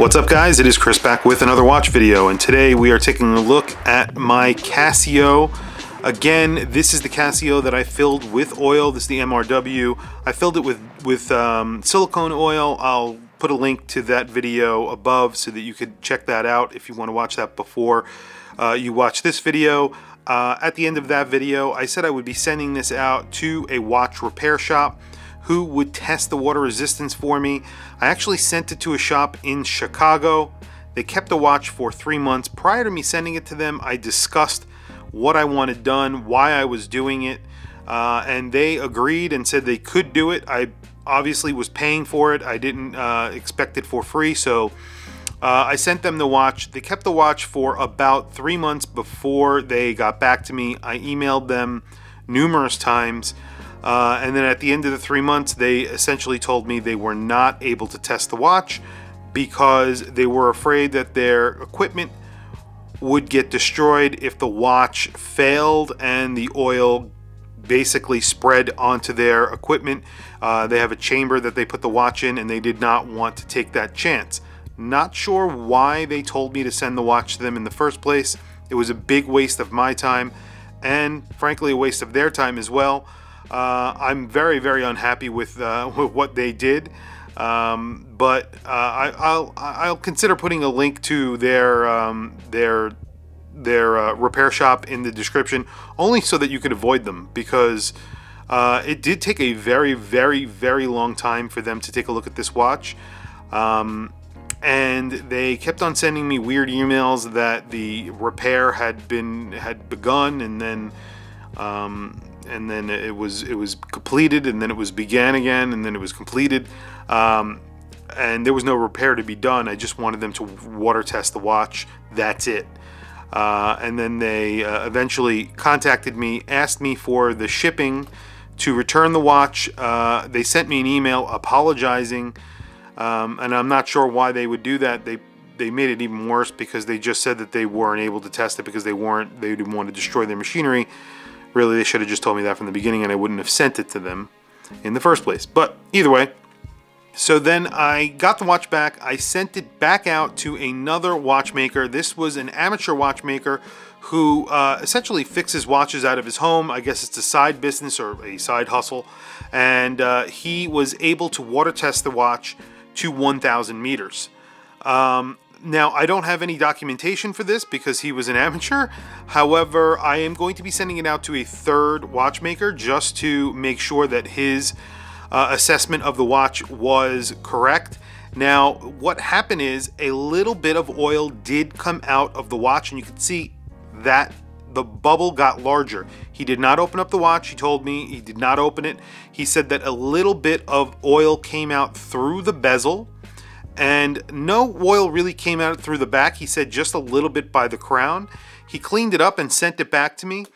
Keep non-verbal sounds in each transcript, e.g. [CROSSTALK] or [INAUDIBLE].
What's up guys, it is Chris back with another watch video and today we are taking a look at my Casio. Again, this is the Casio that I filled with oil, this is the MRW. I filled it with, with um, silicone oil. I'll put a link to that video above so that you could check that out if you want to watch that before uh, you watch this video. Uh, at the end of that video, I said I would be sending this out to a watch repair shop who would test the water resistance for me. I actually sent it to a shop in Chicago. They kept the watch for three months. Prior to me sending it to them, I discussed what I wanted done, why I was doing it, uh, and they agreed and said they could do it. I obviously was paying for it. I didn't uh, expect it for free, so uh, I sent them the watch. They kept the watch for about three months before they got back to me. I emailed them numerous times. Uh, and then at the end of the three months, they essentially told me they were not able to test the watch because they were afraid that their equipment would get destroyed if the watch failed and the oil basically spread onto their equipment. Uh, they have a chamber that they put the watch in and they did not want to take that chance. Not sure why they told me to send the watch to them in the first place. It was a big waste of my time and frankly a waste of their time as well. Uh, I'm very, very unhappy with, uh, [LAUGHS] with what they did. Um, but uh, I, will I'll consider putting a link to their um, their their uh, repair shop in the description, only so that you can avoid them because uh, it did take a very, very, very long time for them to take a look at this watch. Um, and they kept on sending me weird emails that the repair had been had begun and then um, and then it was it was completed, and then it was began again, and then it was completed. Um, and there was no repair to be done. I just wanted them to water test the watch. That's it. Uh, and then they uh, eventually contacted me, asked me for the shipping to return the watch. Uh, they sent me an email apologizing, um, and I'm not sure why they would do that. They they made it even worse because they just said that they weren't able to test it because they weren't they didn't want to destroy their machinery. Really, they should have just told me that from the beginning and I wouldn't have sent it to them in the first place. But either way, so then I got the watch back. I sent it back out to another watchmaker. This was an amateur watchmaker who uh, essentially fixes watches out of his home. I guess it's a side business or a side hustle. And uh, he was able to water test the watch to 1,000 meters. Um, now, I don't have any documentation for this because he was an amateur. However, I am going to be sending it out to a third watchmaker just to make sure that his uh, assessment of the watch was correct. Now, what happened is a little bit of oil did come out of the watch, and you can see that the bubble got larger. He did not open up the watch. He told me he did not open it. He said that a little bit of oil came out through the bezel and no oil really came out through the back. He said just a little bit by the crown. He cleaned it up and sent it back to me.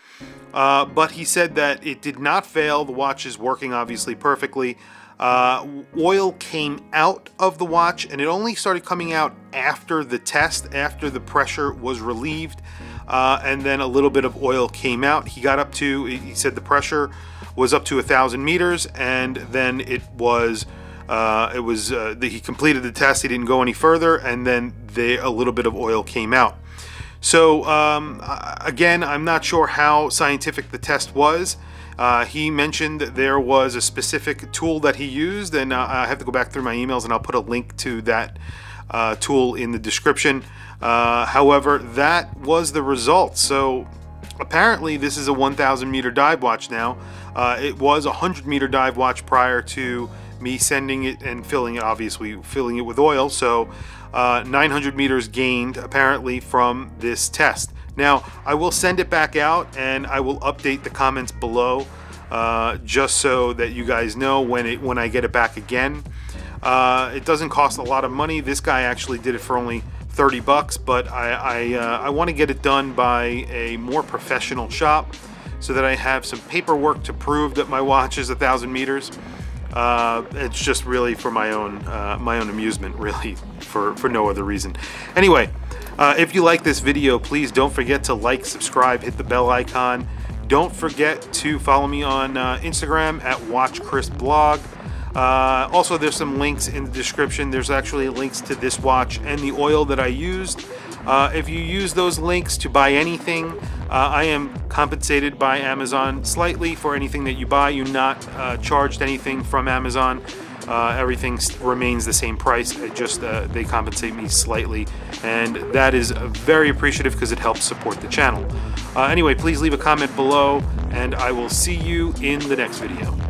Uh, but he said that it did not fail. The watch is working obviously perfectly. Uh, oil came out of the watch and it only started coming out after the test, after the pressure was relieved. Uh, and then a little bit of oil came out. He got up to, he said the pressure was up to a thousand meters and then it was uh, it was uh, he completed the test. He didn't go any further, and then they, a little bit of oil came out. So um, again, I'm not sure how scientific the test was. Uh, he mentioned that there was a specific tool that he used, and uh, I have to go back through my emails, and I'll put a link to that uh, tool in the description. Uh, however, that was the result. So apparently, this is a 1,000 meter dive watch now. it was a 100 meter dive watch prior to me sending it and filling it, obviously filling it with oil. So uh, 900 meters gained apparently from this test. Now, I will send it back out and I will update the comments below uh, just so that you guys know when it when I get it back again. Uh, it doesn't cost a lot of money. This guy actually did it for only 30 bucks, but I, I, uh, I want to get it done by a more professional shop so that I have some paperwork to prove that my watch is a thousand meters. Uh, it's just really for my own uh, my own amusement, [LAUGHS] really, for, for no other reason. Anyway, uh, if you like this video, please don't forget to like, subscribe, hit the bell icon. Don't forget to follow me on uh, Instagram at WatchChrisBlog. Uh, also, there's some links in the description. There's actually links to this watch and the oil that I used. Uh, if you use those links to buy anything, uh, I am compensated by Amazon slightly for anything that you buy. You're not uh, charged anything from Amazon. Uh, everything remains the same price. It just uh, they compensate me slightly, and that is very appreciative because it helps support the channel. Uh, anyway, please leave a comment below, and I will see you in the next video.